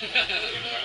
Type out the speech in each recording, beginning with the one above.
Yeah.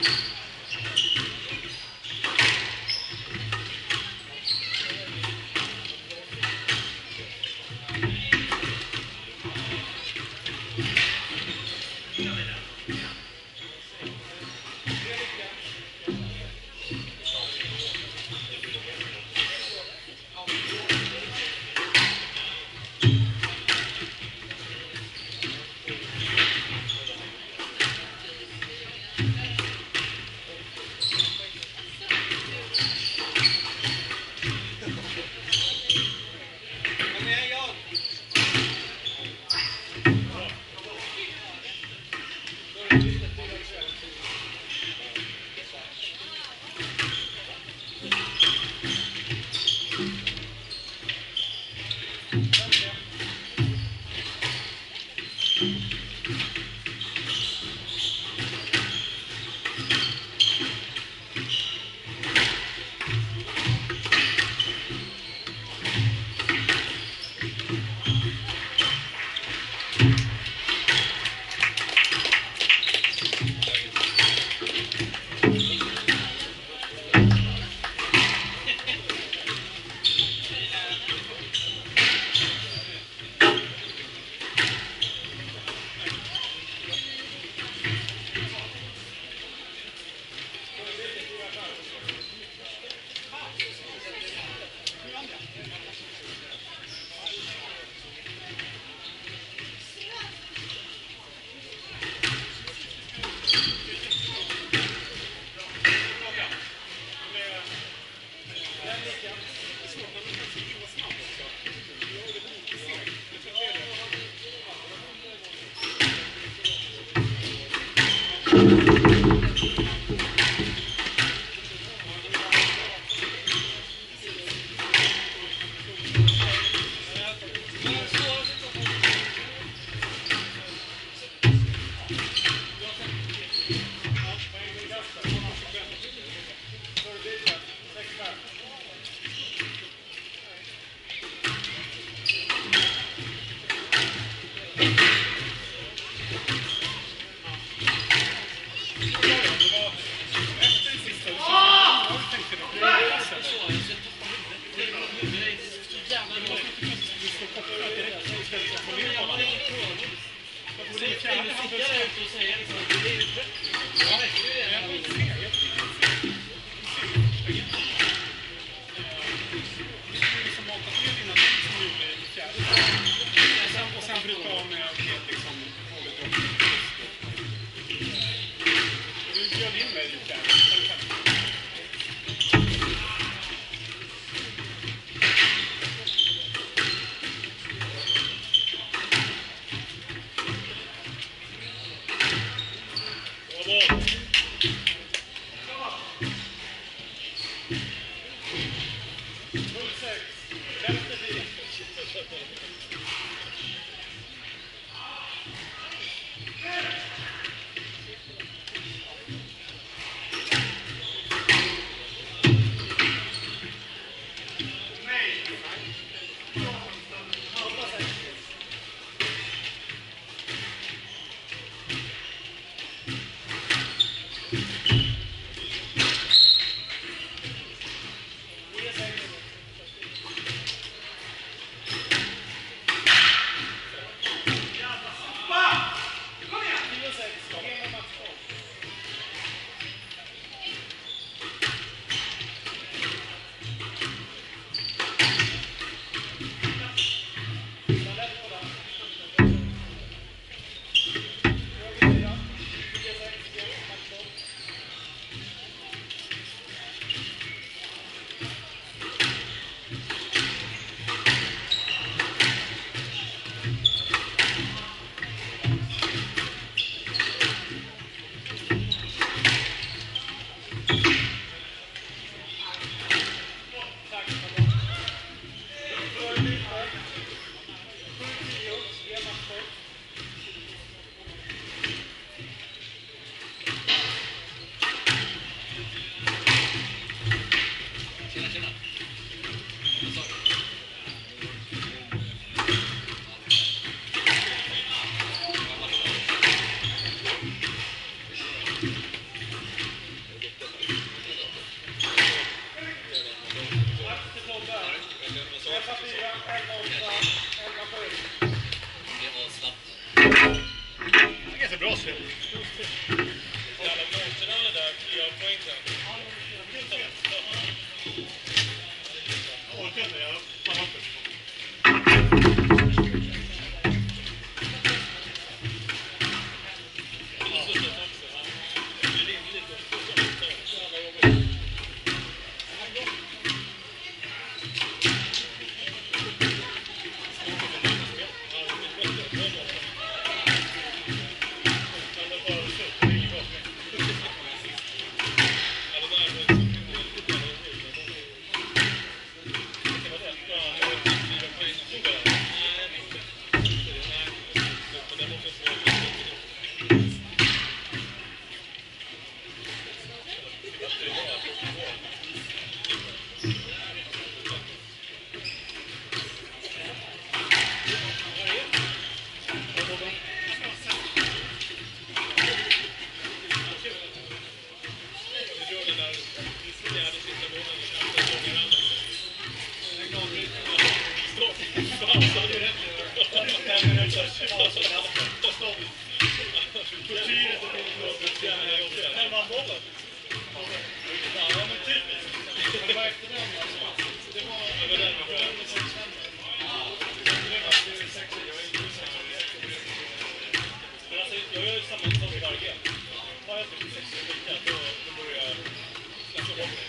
you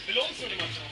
Belohnst du niemanden?